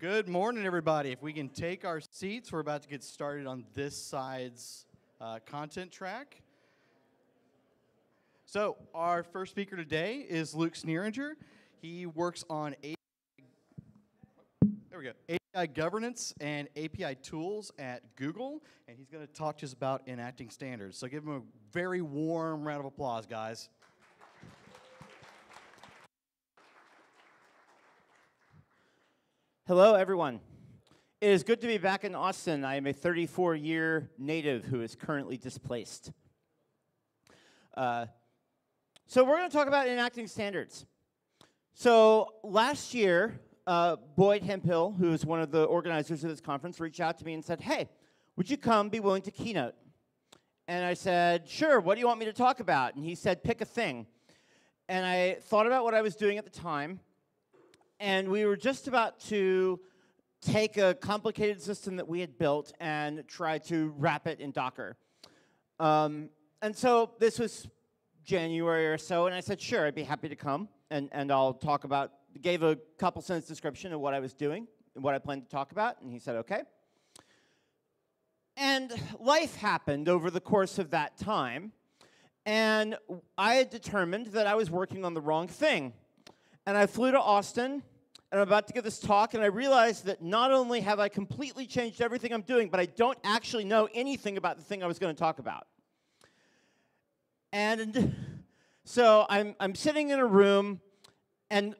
Good morning, everybody. If we can take our seats, we're about to get started on this side's uh, content track. So, our first speaker today is Luke Sneeringer. He works on API, there we go, API governance and API tools at Google, and he's going to talk to us about enacting standards. So, give him a very warm round of applause, guys. Hello, everyone. It is good to be back in Austin. I am a 34 year native who is currently displaced. Uh, so, we're going to talk about enacting standards. So, last year, uh, Boyd Hemphill, who is one of the organizers of this conference, reached out to me and said, Hey, would you come be willing to keynote? And I said, Sure, what do you want me to talk about? And he said, Pick a thing. And I thought about what I was doing at the time and we were just about to take a complicated system that we had built and try to wrap it in Docker. Um, and so this was January or so, and I said, sure, I'd be happy to come, and, and I'll talk about, gave a couple sentence description of what I was doing and what I planned to talk about, and he said, okay. And life happened over the course of that time, and I had determined that I was working on the wrong thing. And I flew to Austin, and I'm about to give this talk, and I realized that not only have I completely changed everything I'm doing, but I don't actually know anything about the thing I was going to talk about. And so I'm, I'm sitting in a room, and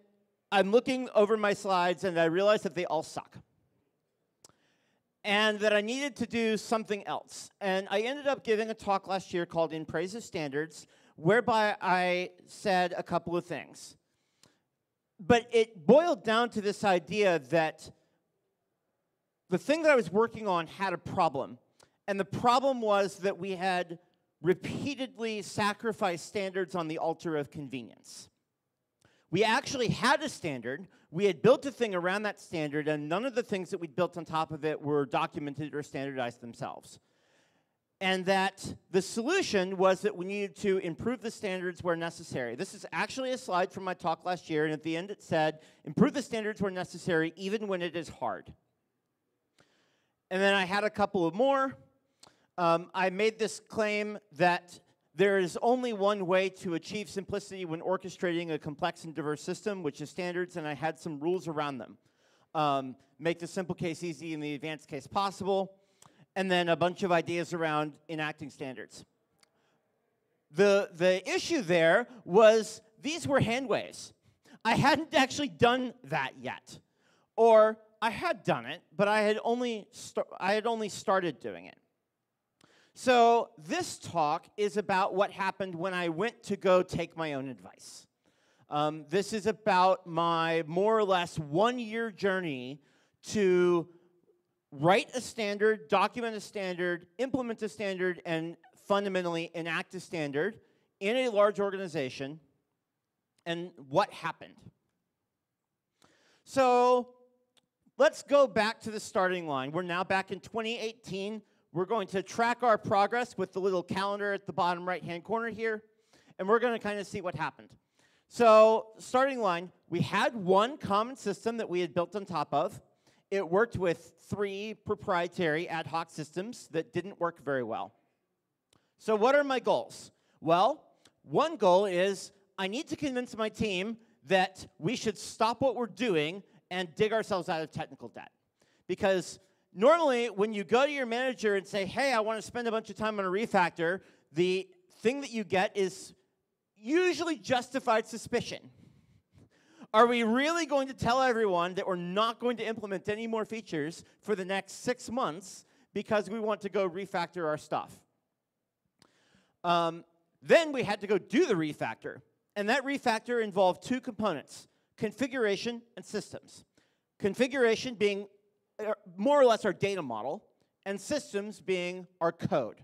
I'm looking over my slides, and I realize that they all suck. And that I needed to do something else. And I ended up giving a talk last year called In Praise of Standards, whereby I said a couple of things but it boiled down to this idea that the thing that I was working on had a problem. And the problem was that we had repeatedly sacrificed standards on the altar of convenience. We actually had a standard. We had built a thing around that standard, and none of the things that we built on top of it were documented or standardized themselves and that the solution was that we needed to improve the standards where necessary. This is actually a slide from my talk last year, and at the end it said, improve the standards where necessary, even when it is hard. And then I had a couple of more. Um, I made this claim that there is only one way to achieve simplicity when orchestrating a complex and diverse system, which is standards, and I had some rules around them. Um, make the simple case easy and the advanced case possible and then a bunch of ideas around enacting standards. The, the issue there was these were handways. I hadn't actually done that yet. Or I had done it, but I had only, I had only started doing it. So this talk is about what happened when I went to go take my own advice. Um, this is about my more or less one year journey to write a standard, document a standard, implement a standard, and fundamentally enact a standard in a large organization, and what happened. So let's go back to the starting line. We're now back in 2018. We're going to track our progress with the little calendar at the bottom right hand corner here, and we're going to kind of see what happened. So, starting line, we had one common system that we had built on top of. It worked with three proprietary ad hoc systems that didn't work very well. So, what are my goals? Well, one goal is I need to convince my team that we should stop what we're doing and dig ourselves out of technical debt. Because normally, when you go to your manager and say, hey, I want to spend a bunch of time on a refactor, the thing that you get is usually justified suspicion. Are we really going to tell everyone that we're not going to implement any more features for the next six months because we want to go refactor our stuff? Um, then we had to go do the refactor. And that refactor involved two components configuration and systems. Configuration being uh, more or less our data model, and systems being our code.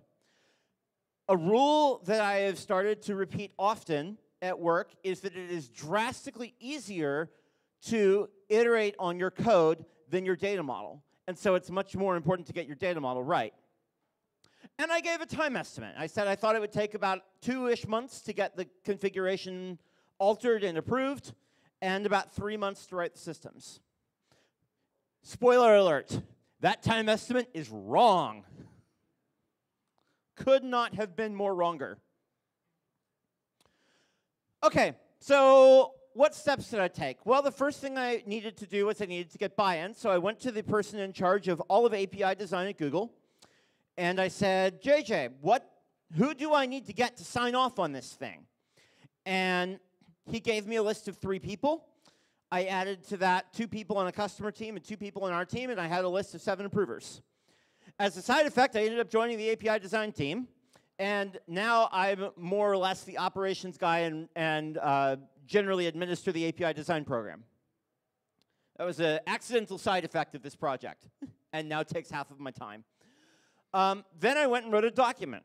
A rule that I have started to repeat often at work is that it is drastically easier to iterate on your code than your data model. And so it's much more important to get your data model right. And I gave a time estimate. I said I thought it would take about two-ish months to get the configuration altered and approved, and about three months to write the systems. Spoiler alert that time estimate is wrong. Could not have been more wronger. Okay, so what steps did I take? Well, the first thing I needed to do was I needed to get buy in. So I went to the person in charge of all of API design at Google and I said, JJ, what, who do I need to get to sign off on this thing? And he gave me a list of three people. I added to that two people on a customer team and two people on our team, and I had a list of seven approvers. As a side effect, I ended up joining the API design team, and now I'm more or less the operations guy and, and uh, generally administer the API design program. That was an accidental side effect of this project, and now takes half of my time. Um, then I went and wrote a document.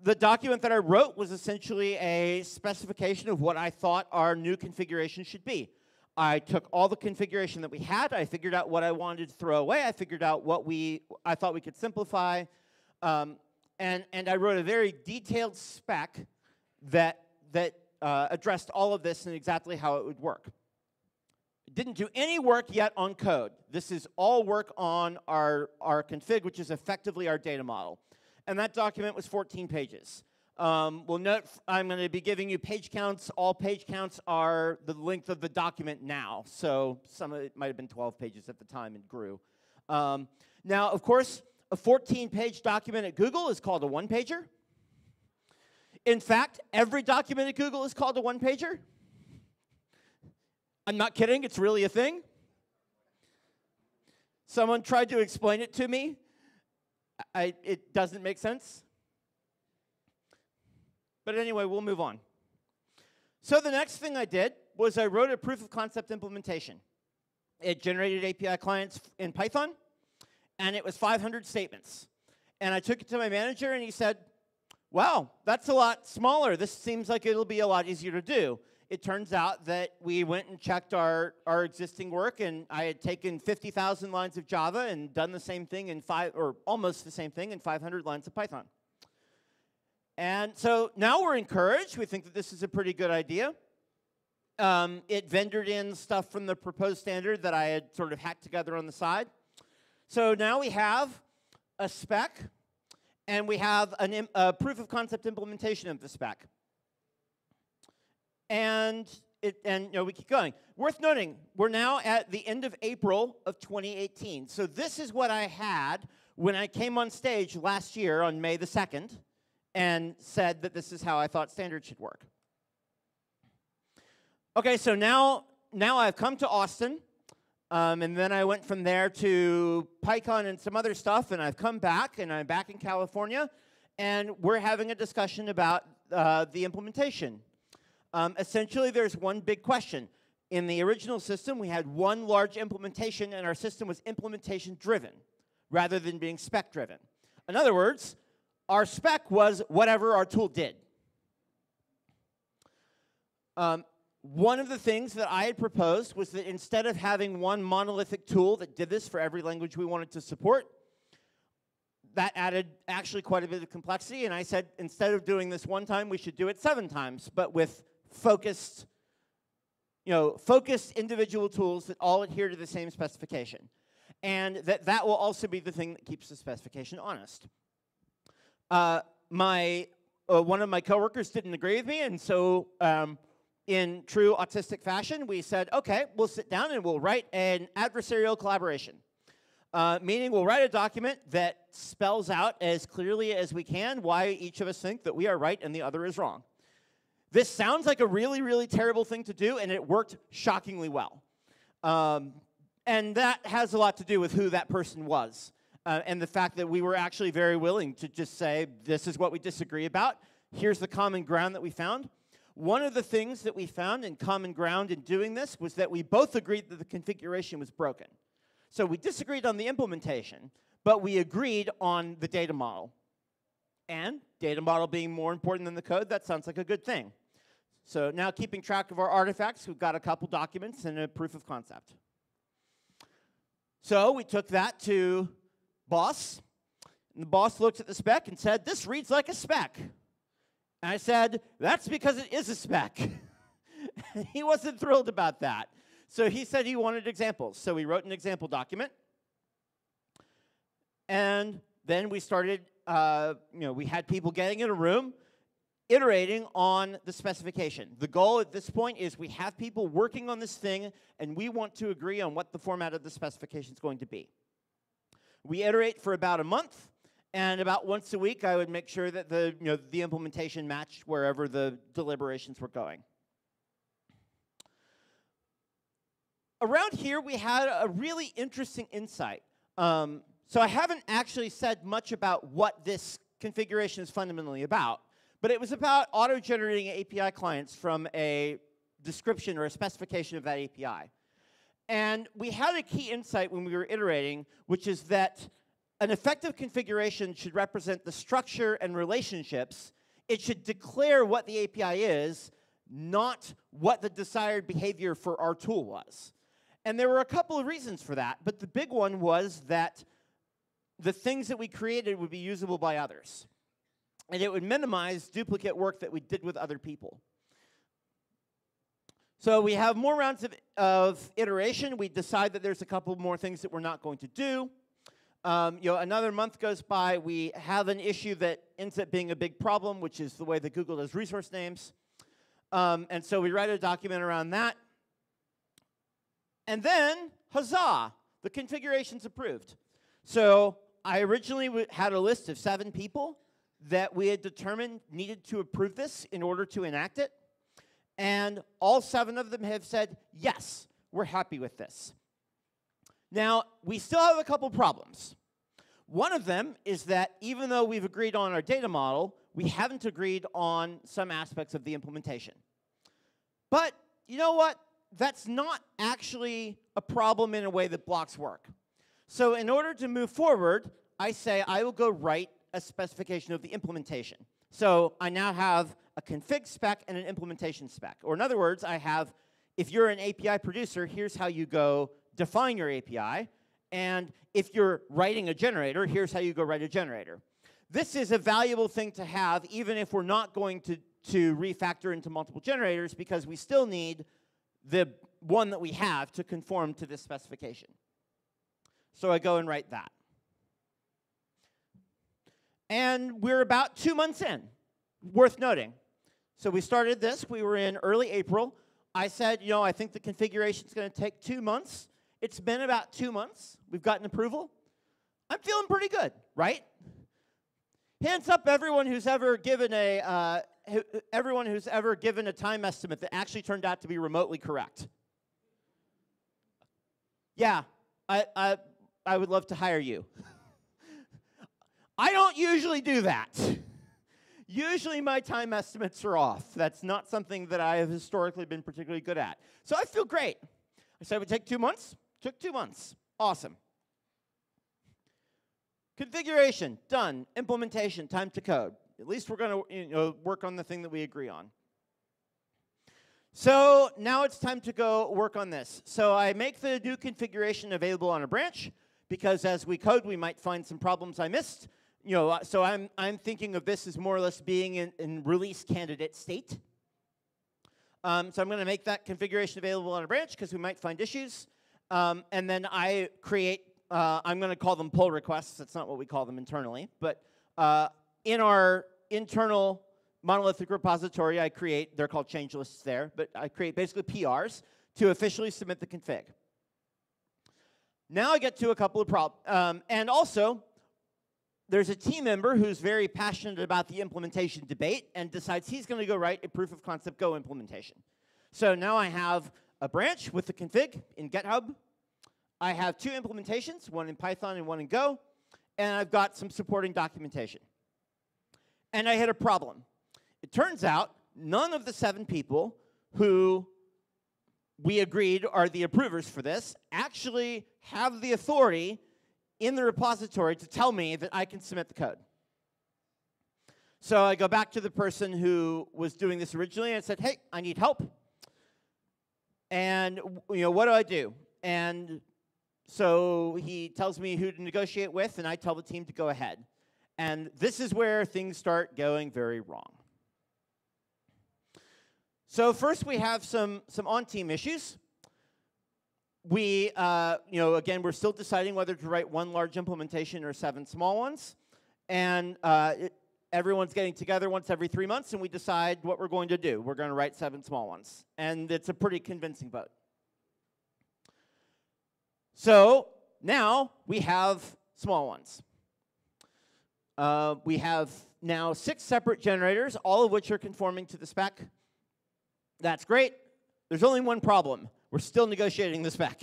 The document that I wrote was essentially a specification of what I thought our new configuration should be. I took all the configuration that we had, I figured out what I wanted to throw away, I figured out what we I thought we could simplify, um, and, and I wrote a very detailed spec that, that uh, addressed all of this and exactly how it would work. Didn't do any work yet on code. This is all work on our, our config, which is effectively our data model. And that document was 14 pages. Um, well, note I'm going to be giving you page counts. All page counts are the length of the document now. So some of it might have been 12 pages at the time and grew. Um, now, of course, a 14-page document at Google is called a one-pager. In fact, every document at Google is called a one-pager. I'm not kidding, it's really a thing. Someone tried to explain it to me. I, it doesn't make sense. But anyway, we'll move on. So the next thing I did was I wrote a proof of concept implementation. It generated API clients in Python, and it was 500 statements. And I took it to my manager, and he said, wow, that's a lot smaller. This seems like it'll be a lot easier to do. It turns out that we went and checked our, our existing work, and I had taken 50,000 lines of Java and done the same thing in five, or almost the same thing in 500 lines of Python. And so now we're encouraged. We think that this is a pretty good idea. Um, it vendored in stuff from the proposed standard that I had sort of hacked together on the side. So now we have a spec, and we have an, a proof of concept implementation of the spec. And it, and you know, we keep going. Worth noting, we're now at the end of April of 2018. So this is what I had when I came on stage last year on May the 2nd and said that this is how I thought standards should work. Okay, so now, now I've come to Austin, um, and then I went from there to PyCon and some other stuff, and I've come back, and I'm back in California, and we're having a discussion about uh, the implementation. Um, essentially, there's one big question. In the original system, we had one large implementation, and our system was implementation driven rather than being spec driven. In other words, our spec was whatever our tool did. Um, one of the things that I had proposed was that instead of having one monolithic tool that did this for every language we wanted to support, that added actually quite a bit of complexity. And I said, instead of doing this one time, we should do it seven times, but with focused, you know, focused individual tools that all adhere to the same specification. And that that will also be the thing that keeps the specification honest. Uh, my uh, one of my coworkers didn't agree with me, and so um, in true autistic fashion, we said, okay, we'll sit down and we'll write an adversarial collaboration. Uh, meaning we'll write a document that spells out as clearly as we can why each of us think that we are right and the other is wrong. This sounds like a really, really terrible thing to do, and it worked shockingly well. Um, and that has a lot to do with who that person was uh, and the fact that we were actually very willing to just say, this is what we disagree about. Here's the common ground that we found. One of the things that we found in common ground in doing this was that we both agreed that the configuration was broken. So we disagreed on the implementation, but we agreed on the data model. And data model being more important than the code, that sounds like a good thing. So now keeping track of our artifacts, we've got a couple documents and a proof of concept. So we took that to boss. And the boss looked at the spec and said, This reads like a spec. And I said, That's because it is a spec. he wasn't thrilled about that. So he said he wanted examples. So we wrote an example document. And then we started, uh, you know, we had people getting in a room, iterating on the specification. The goal at this point is we have people working on this thing, and we want to agree on what the format of the specification is going to be. We iterate for about a month, and about once a week, I would make sure that the, you know, the implementation matched wherever the deliberations were going. Around here, we had a really interesting insight. Um, so I haven't actually said much about what this configuration is fundamentally about, but it was about auto-generating API clients from a description or a specification of that API. And we had a key insight when we were iterating, which is that an effective configuration should represent the structure and relationships. It should declare what the API is, not what the desired behavior for our tool was. And there were a couple of reasons for that, but the big one was that the things that we created would be usable by others. And it would minimize duplicate work that we did with other people. So we have more rounds of, of iteration. We decide that there's a couple more things that we're not going to do. Um, you know, another month goes by. We have an issue that ends up being a big problem, which is the way that Google does resource names. Um, and so we write a document around that. And then, huzzah, the configuration's approved. So I originally had a list of seven people that we had determined needed to approve this in order to enact it. And all seven of them have said, yes, we're happy with this. Now, we still have a couple problems. One of them is that even though we've agreed on our data model, we haven't agreed on some aspects of the implementation. But you know what? That's not actually a problem in a way that blocks work. So in order to move forward, I say I will go write a specification of the implementation. So I now have a config spec and an implementation spec. Or in other words, I have, if you're an API producer, here's how you go define your API. And if you're writing a generator, here's how you go write a generator. This is a valuable thing to have, even if we're not going to, to refactor into multiple generators, because we still need the one that we have to conform to this specification. So I go and write that. And we're about two months in, worth noting. So we started this, we were in early April. I said, you know, I think the configuration is going to take two months. It's been about two months. We've gotten approval. I'm feeling pretty good, right? Hands up, everyone who's ever given a uh, everyone who's ever given a time estimate that actually turned out to be remotely correct. Yeah, I, I, I would love to hire you. I don't usually do that. Usually my time estimates are off. That's not something that I have historically been particularly good at. So I feel great. I said it would take two months. Took two months. Awesome. Configuration, done. Implementation, time to code. At least we're going to you know, work on the thing that we agree on. So now it's time to go work on this. So I make the new configuration available on a branch because as we code, we might find some problems I missed. You know, uh, so I'm, I'm thinking of this as more or less being in, in release candidate state. Um, so I'm going to make that configuration available on a branch because we might find issues. Um, and then I create, uh, I'm going to call them pull requests. That's not what we call them internally. But uh, in our internal monolithic repository, I create, they're called change lists there, but I create basically PRs to officially submit the config. Now I get to a couple of problems. Um, and also, there's a team member who's very passionate about the implementation debate and decides he's going to go write a proof of concept Go implementation. So now I have a branch with the config in GitHub. I have two implementations, one in Python and one in Go, and I've got some supporting documentation. And I hit a problem. It turns out none of the seven people who we agreed are the approvers for this actually have the authority in the repository to tell me that I can submit the code. So I go back to the person who was doing this originally and said, hey, I need help. And you know, what do I do? And so he tells me who to negotiate with, and I tell the team to go ahead. And this is where things start going very wrong. So first we have some, some on-team issues. we, uh, you know, again, we're still deciding whether to write one large implementation or seven small ones. And uh, everyone's getting together once every three months, and we decide what we're going to do. We're going to write seven small ones. And it's a pretty convincing vote. So now we have small ones. Uh, we have now six separate generators, all of which are conforming to the spec. That's great. There's only one problem. We're still negotiating the spec.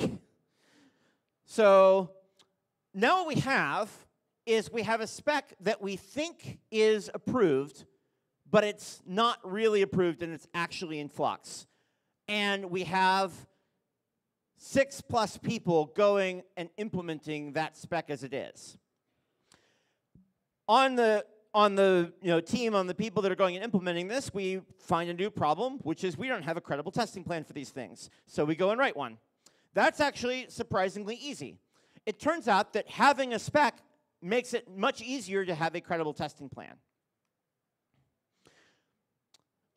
So now what we have is we have a spec that we think is approved, but it's not really approved and it's actually in flux. And we have six plus people going and implementing that spec as it is. On the on the you know, team, on the people that are going and implementing this, we find a new problem, which is we don't have a credible testing plan for these things. So we go and write one. That's actually surprisingly easy. It turns out that having a spec makes it much easier to have a credible testing plan.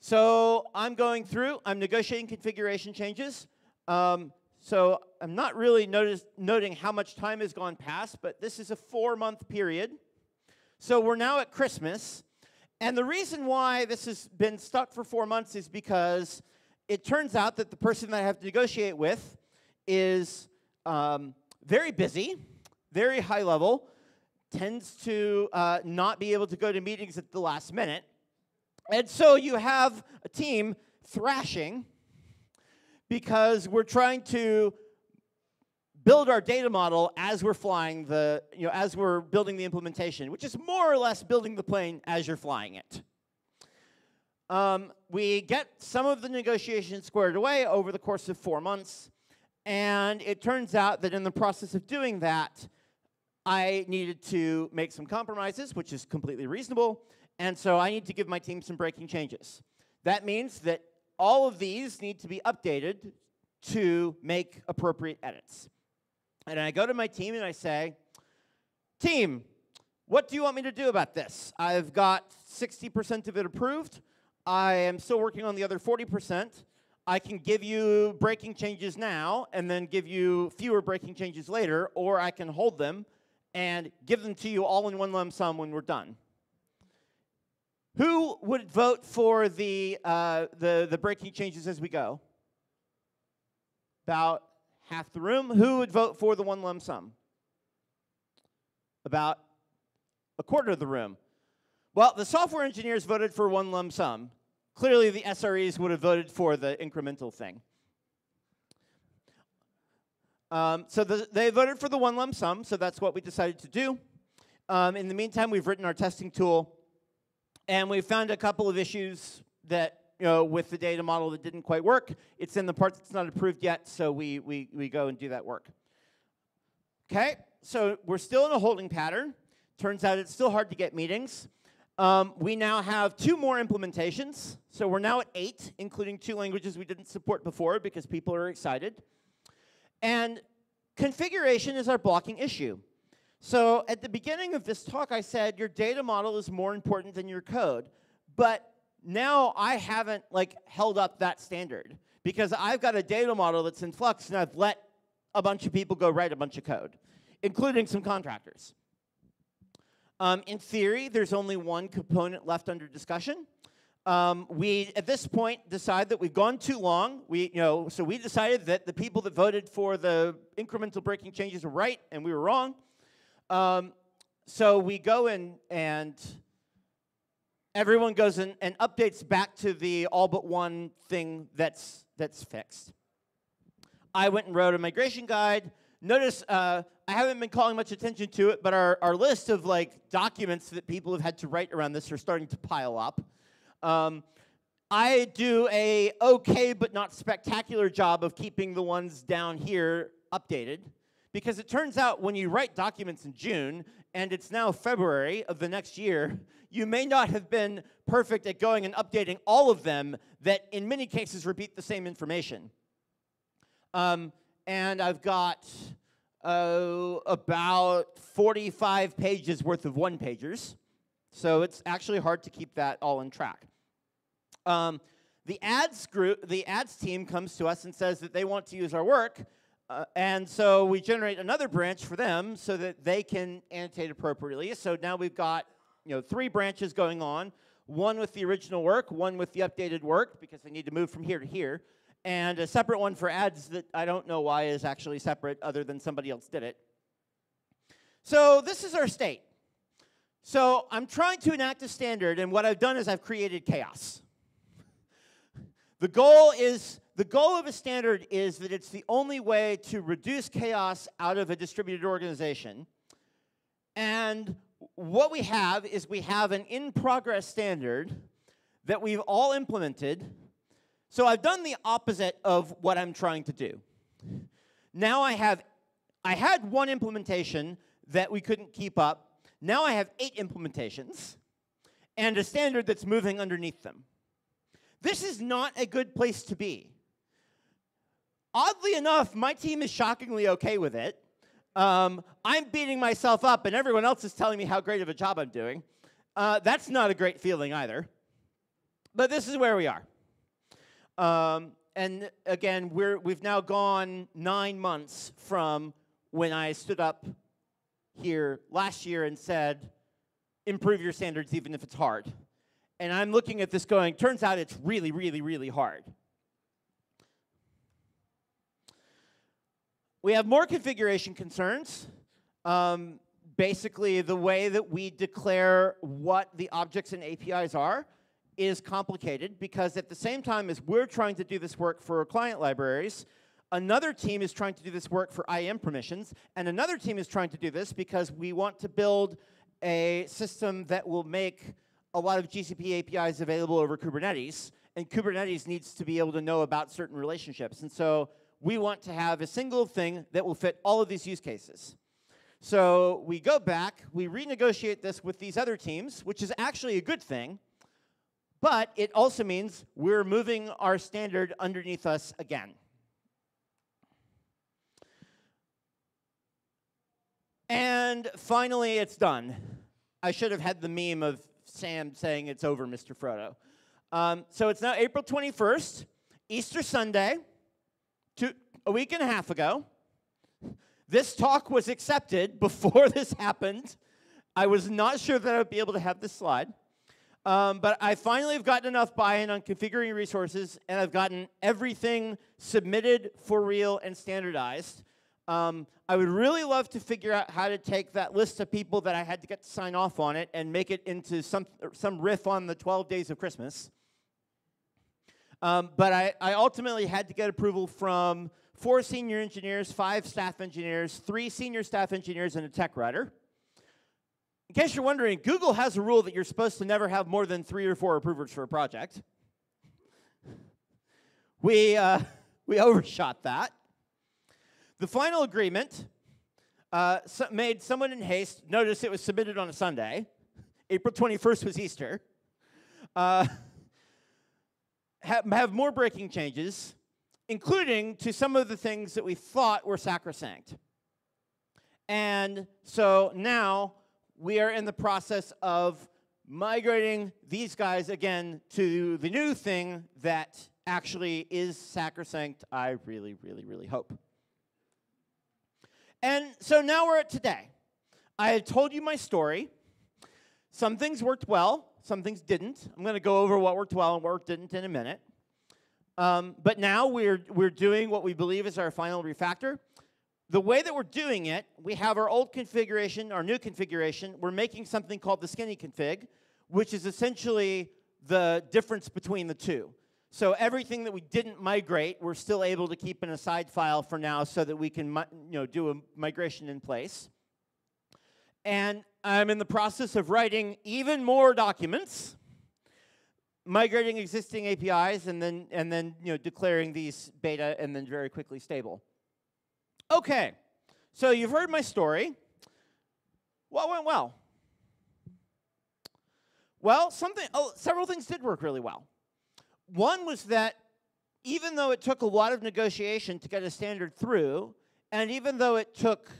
So I'm going through, I'm negotiating configuration changes. Um, so I'm not really notice, noting how much time has gone past, but this is a four month period. So we're now at Christmas. And the reason why this has been stuck for four months is because it turns out that the person that I have to negotiate with is um, very busy, very high level, tends to uh, not be able to go to meetings at the last minute. And so you have a team thrashing because we're trying to build our data model as we're flying the, you know, as we're building the implementation, which is more or less building the plane as you're flying it. Um, we get some of the negotiations squared away over the course of four months, and it turns out that in the process of doing that, I needed to make some compromises, which is completely reasonable, and so I need to give my team some breaking changes. That means that all of these need to be updated to make appropriate edits. And I go to my team and I say, Team, what do you want me to do about this? I've got 60% of it approved. I am still working on the other 40%. I can give you breaking changes now and then give you fewer breaking changes later, or I can hold them and give them to you all in one lump sum when we're done. Who would vote for the, uh, the, the breaking changes as we go? About half the room. Who would vote for the one lump sum? About a quarter of the room. Well, the software engineers voted for one lump sum. Clearly, the SREs would have voted for the incremental thing. Um, so the, they voted for the one lump sum, so that's what we decided to do. Um, in the meantime, we've written our testing tool, and we found a couple of issues that you know, with the data model that didn't quite work. It's in the part that's not approved yet, so we, we, we go and do that work. Okay, so we're still in a holding pattern. Turns out it's still hard to get meetings. Um, we now have two more implementations. So we're now at eight, including two languages we didn't support before because people are excited. And configuration is our blocking issue. So at the beginning of this talk, I said your data model is more important than your code. But now I haven't like held up that standard because I've got a data model that's in flux and I've let a bunch of people go write a bunch of code, including some contractors. Um, in theory, there's only one component left under discussion. Um, we, at this point, decide that we've gone too long. We, you know, so we decided that the people that voted for the incremental breaking changes were right, and we were wrong. Um, so we go in and everyone goes and, and updates back to the all but one thing that's, that's fixed. I went and wrote a migration guide. Notice uh, I haven't been calling much attention to it, but our, our list of like documents that people have had to write around this are starting to pile up. Um, I do a okay but not spectacular job of keeping the ones down here updated because it turns out when you write documents in June and it's now February of the next year, you may not have been perfect at going and updating all of them that in many cases repeat the same information. Um, and I've got uh, about 45 pages worth of one pagers. So it's actually hard to keep that all in track. Um, the ads group, the ads team comes to us and says that they want to use our work, uh, and so we generate another branch for them so that they can annotate appropriately. So now we've got you know three branches going on, one with the original work, one with the updated work because they need to move from here to here, and a separate one for ads that I don't know why is actually separate other than somebody else did it. So this is our state. So I'm trying to enact a standard, and what I've done is I've created chaos. The goal is the goal of a standard is that it's the only way to reduce chaos out of a distributed organization. And what we have is we have an in progress standard that we've all implemented. So I've done the opposite of what I'm trying to do. Now I have I had one implementation that we couldn't keep up now I have eight implementations and a standard that's moving underneath them. This is not a good place to be. Oddly enough, my team is shockingly okay with it. Um, I'm beating myself up, and everyone else is telling me how great of a job I'm doing. Uh, that's not a great feeling either. But this is where we are. Um, and again, we're, we've now gone nine months from when I stood up here last year and said, improve your standards even if it's hard. And I'm looking at this going, turns out it's really, really, really hard. We have more configuration concerns. Um, basically, the way that we declare what the objects and APIs are is complicated because at the same time as we're trying to do this work for client libraries, Another team is trying to do this work for IAM permissions, and another team is trying to do this because we want to build a system that will make a lot of GCP APIs available over Kubernetes, and Kubernetes needs to be able to know about certain relationships. And so we want to have a single thing that will fit all of these use cases. So we go back, we renegotiate this with these other teams, which is actually a good thing, but it also means we're moving our standard underneath us again. And finally, it's done. I should have had the meme of Sam saying it's over, Mr. Frodo. Um, so it's now April 21st, Easter Sunday, two, a week and a half ago. This talk was accepted before this happened. I was not sure that I would be able to have this slide. Um, but I finally have gotten enough buy-in on configuring resources, and I've gotten everything submitted for real and standardized. Um, I would really love to figure out how to take that list of people that I had to get to sign off on it and make it into some, some riff on the 12 days of Christmas. Um, but I, I ultimately had to get approval from four senior engineers, five staff engineers, three senior staff engineers, and a tech writer. In case you're wondering, Google has a rule that you're supposed to never have more than three or four approvers for a project. We, uh, we overshot that. The final agreement uh, made someone in haste. Notice it was submitted on a Sunday. April 21st was Easter. Uh, have, have more breaking changes, including to some of the things that we thought were sacrosanct. And so now we are in the process of migrating these guys again to the new thing that actually is sacrosanct, I really, really, really hope. And so now we're at today. I had told you my story. Some things worked well, some things didn't. I'm going to go over what worked well and what didn't in a minute. Um, but now we're, we're doing what we believe is our final refactor. The way that we're doing it, we have our old configuration, our new configuration. We're making something called the skinny config, which is essentially the difference between the two. So everything that we didn't migrate, we're still able to keep in a side file for now so that we can you know, do a migration in place. And I'm in the process of writing even more documents, migrating existing APIs, and then, and then you know, declaring these beta and then very quickly stable. Okay, so you've heard my story. What went well? Well, something, oh, several things did work really well. One was that even though it took a lot of negotiation to get a standard through, and even though it took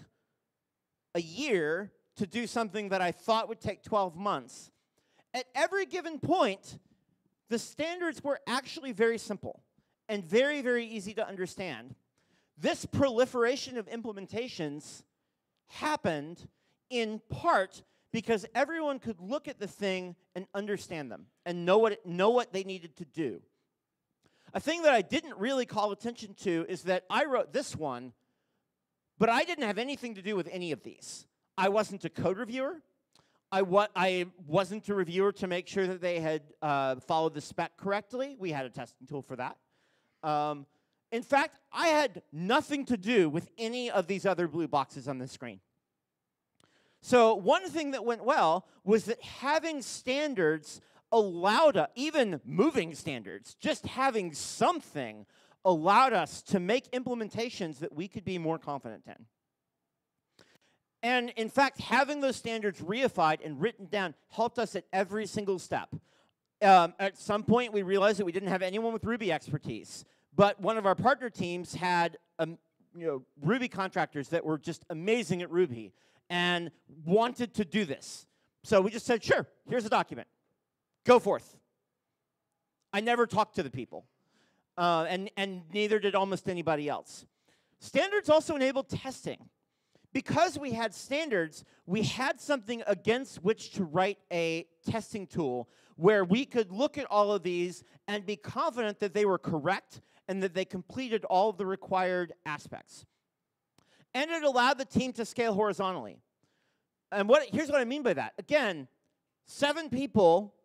a year to do something that I thought would take 12 months, at every given point, the standards were actually very simple and very, very easy to understand. This proliferation of implementations happened in part because everyone could look at the thing and understand them and know what, it, know what they needed to do. A thing that I didn't really call attention to is that I wrote this one, but I didn't have anything to do with any of these. I wasn't a code reviewer. I, wa- I wasn't a reviewer to make sure that they had uh, followed the spec correctly. We had a testing tool for that. Um, in fact, I had nothing to do with any of these other blue boxes on the screen. So one thing that went well was that having standards allowed us, even moving standards, just having something allowed us to make implementations that we could be more confident in. And in fact, having those standards reified and written down helped us at every single step. Um, at some point, we realized that we didn't have anyone with Ruby expertise, but one of our partner teams had um, you know, Ruby contractors that were just amazing at Ruby and wanted to do this. So we just said, sure, here's a document. Go forth. I never talked to the people, uh, and, and neither did almost anybody else. Standards also enabled testing. Because we had standards, we had something against which to write a testing tool where we could look at all of these and be confident that they were correct and that they completed all of the required aspects. And it allowed the team to scale horizontally. And what, here's what I mean by that. Again, seven people,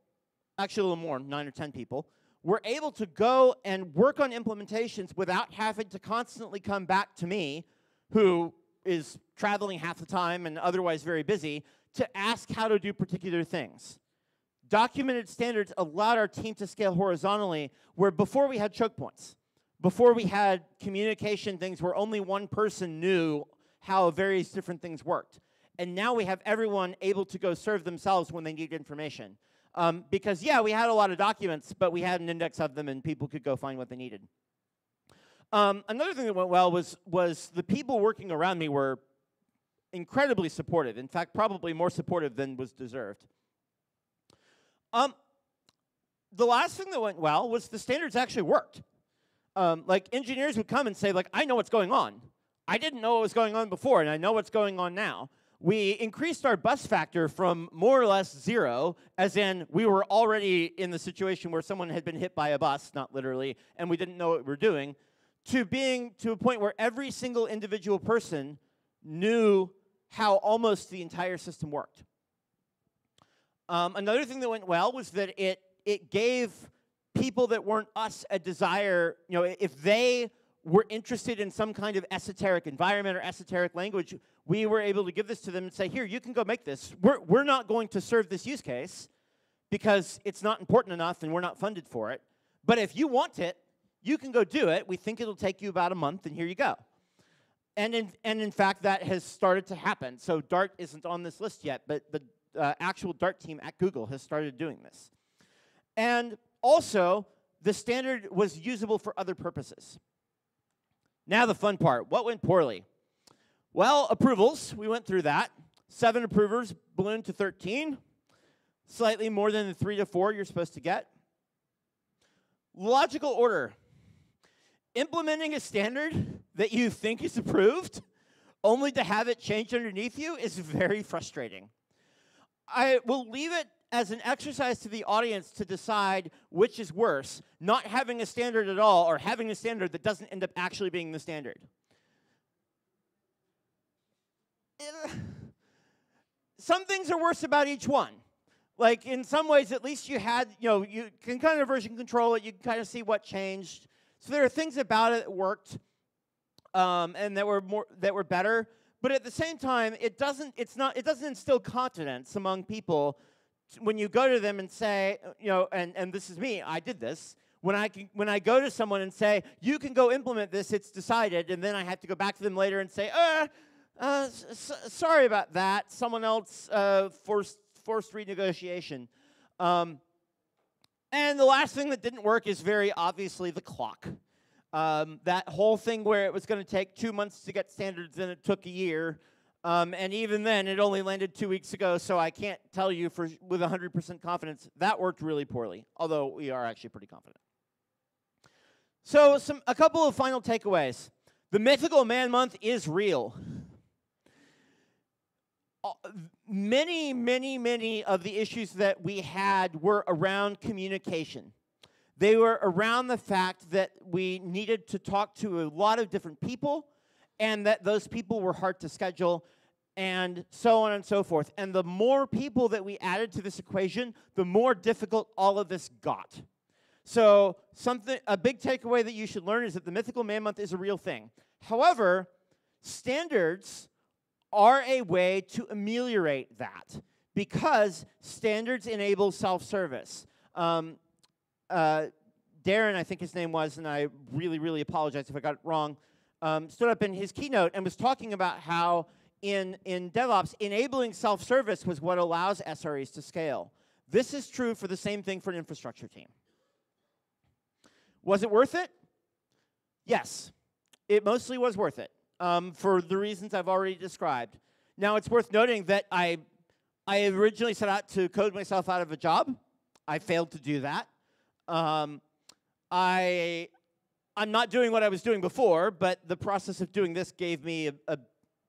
actually a little more, nine or 10 people, were able to go and work on implementations without having to constantly come back to me, who is traveling half the time and otherwise very busy, to ask how to do particular things. Documented standards allowed our team to scale horizontally, where before we had choke points, before we had communication things where only one person knew how various different things worked and now we have everyone able to go serve themselves when they need information. Um, because, yeah, we had a lot of documents, but we had an index of them, and people could go find what they needed. Um, another thing that went well was, was the people working around me were incredibly supportive. In fact, probably more supportive than was deserved. Um, the last thing that went well was the standards actually worked. Um, like engineers would come and say, like, I know what's going on. I didn't know what was going on before, and I know what's going on now we increased our bus factor from more or less zero, as in we were already in the situation where someone had been hit by a bus, not literally, and we didn't know what we were doing, to being to a point where every single individual person knew how almost the entire system worked. Um, another thing that went well was that it it gave people that weren't us a desire, you know, if they were interested in some kind of esoteric environment or esoteric language, we were able to give this to them and say, here, you can go make this. We're, we're not going to serve this use case because it's not important enough and we're not funded for it. But if you want it, you can go do it. We think it'll take you about a month, and here you go. And in, and in fact, that has started to happen. So Dart isn't on this list yet, but the uh, actual Dart team at Google has started doing this. And also, the standard was usable for other purposes. Now the fun part. What went poorly? Well, approvals, we went through that. Seven approvers ballooned to 13, slightly more than the three to four you're supposed to get. Logical order. Implementing a standard that you think is approved, only to have it change underneath you, is very frustrating. I will leave it as an exercise to the audience to decide which is worse, not having a standard at all or having a standard that doesn't end up actually being the standard. some things are worse about each one. Like in some ways, at least you had, you know, you can kind of version control it. You can kind of see what changed. So there are things about it that worked um, and that were more that were better. But at the same time, it doesn't. It's not. It doesn't instill confidence among people when you go to them and say, you know, and and this is me. I did this. When I can, when I go to someone and say, you can go implement this, it's decided, and then I have to go back to them later and say, uh, uh, sorry about that. Someone else uh, forced, forced renegotiation. Um, and the last thing that didn't work is very obviously the clock. Um, that whole thing where it was going to take two months to get standards and it took a year. Um, and even then, it only landed two weeks ago, so I can't tell you for with 100% confidence that worked really poorly, although we are actually pretty confident. So, some, a couple of final takeaways. The mythical man month is real. Uh, many, many, many of the issues that we had were around communication. They were around the fact that we needed to talk to a lot of different people and that those people were hard to schedule and so on and so forth. And the more people that we added to this equation, the more difficult all of this got. So, something a big takeaway that you should learn is that the mythical man month is a real thing. However, standards are a way to ameliorate that because standards enable self-service. Um, uh, Darren, I think his name was, and I really, really apologize if I got it wrong, um, stood up in his keynote and was talking about how in, in DevOps, enabling self-service was what allows SREs to scale. This is true for the same thing for an infrastructure team. Was it worth it? Yes, it mostly was worth it um, for the reasons I've already described. Now, it's worth noting that I, I originally set out to code myself out of a job. I failed to do that. Um, I, I'm not doing what I was doing before, but the process of doing this gave me a, a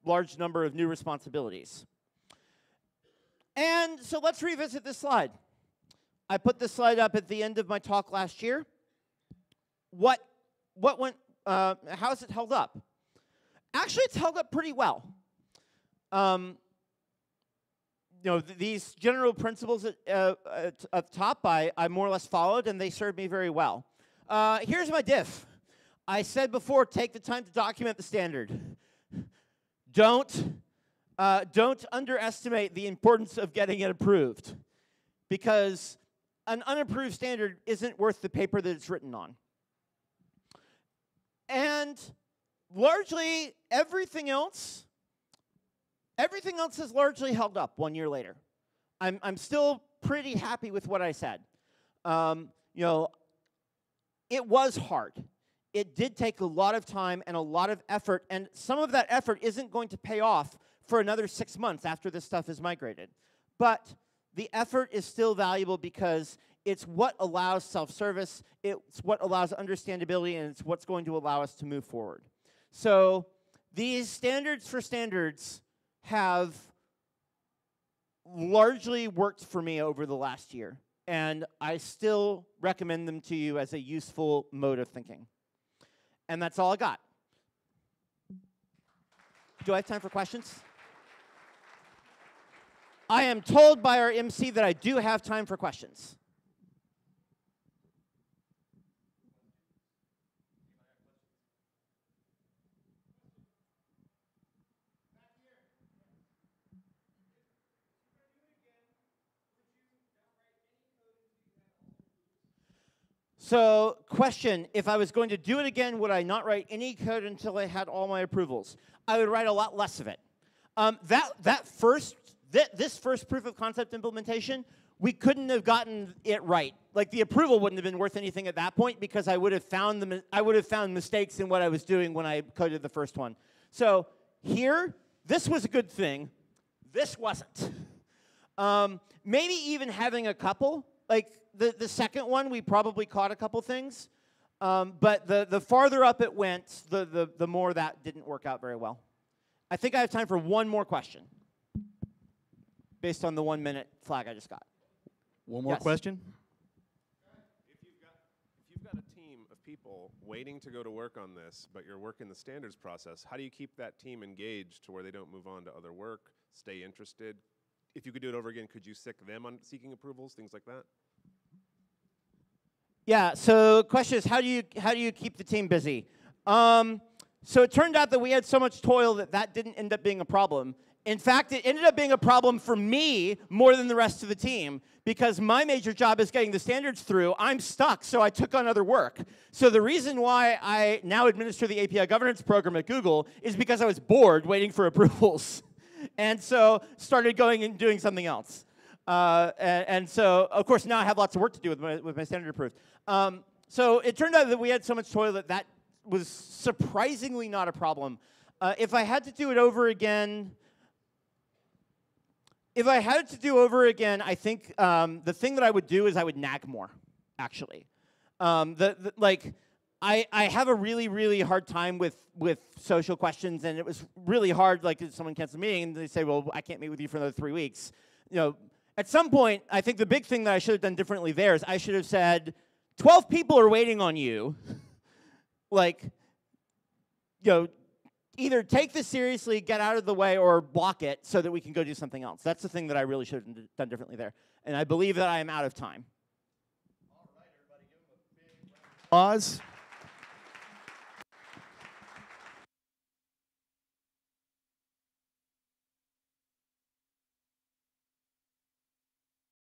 large number of new responsibilities. And so let's revisit this slide. I put this slide up at the end of my talk last year what, what went, uh, how's it held up? Actually, it's held up pretty well. Um, you know, th these general principles at, uh, at, up top, I, I more or less followed, and they served me very well. Uh, here's my diff. I said before, take the time to document the standard. Don't, uh, don't underestimate the importance of getting it approved, because an unapproved standard isn't worth the paper that it's written on. And largely everything else, everything else has largely held up one year later. I'm, I'm still pretty happy with what I said. Um, you know, it was hard. It did take a lot of time and a lot of effort, and some of that effort isn't going to pay off for another six months after this stuff is migrated. But the effort is still valuable because it's what allows self-service, it's what allows understandability, and it's what's going to allow us to move forward. So these standards for standards have largely worked for me over the last year, and I still recommend them to you as a useful mode of thinking. And that's all I got. Do I have time for questions? I am told by our MC that I do have time for questions. So, question If I was going to do it again, would I not write any code until I had all my approvals? I would write a lot less of it. Um, that, that first, th this first proof of concept implementation, we couldn't have gotten it right. Like the approval wouldn't have been worth anything at that point because I would have found the I would have found mistakes in what I was doing when I coded the first one. So here, this was a good thing. This wasn't. Um, maybe even having a couple like the, the second one, we probably caught a couple things. Um, but the, the farther up it went, the, the, the more that didn't work out very well. I think I have time for one more question based on the one minute flag I just got. One more yes. question? If you've, got, if you've got a team of people waiting to go to work on this, but you're working the standards process, how do you keep that team engaged to where they don't move on to other work, stay interested, if you could do it over again, could you sick them on seeking approvals, things like that? Yeah. So, question is, how do you how do you keep the team busy? Um, so it turned out that we had so much toil that that didn't end up being a problem. In fact, it ended up being a problem for me more than the rest of the team because my major job is getting the standards through. I'm stuck, so I took on other work. So the reason why I now administer the API governance program at Google is because I was bored waiting for approvals. and so started going and doing something else. Uh, and, and, so, of course, now I have lots of work to do with my, with my standard approved. Um, so it turned out that we had so much toilet that was surprisingly not a problem. Uh, if I had to do it over again, if I had to do over again, I think um, the thing that I would do is I would nag more, actually. Um, the, the, like, I, I have a really, really hard time with, with social questions, and it was really hard. Like, if someone cancels a meeting, and they say, Well, I can't meet with you for another three weeks. You know, at some point, I think the big thing that I should have done differently there is I should have said, 12 people are waiting on you. like, you know, either take this seriously, get out of the way, or block it so that we can go do something else. That's the thing that I really should have done differently there. And I believe that I am out of time. Oz.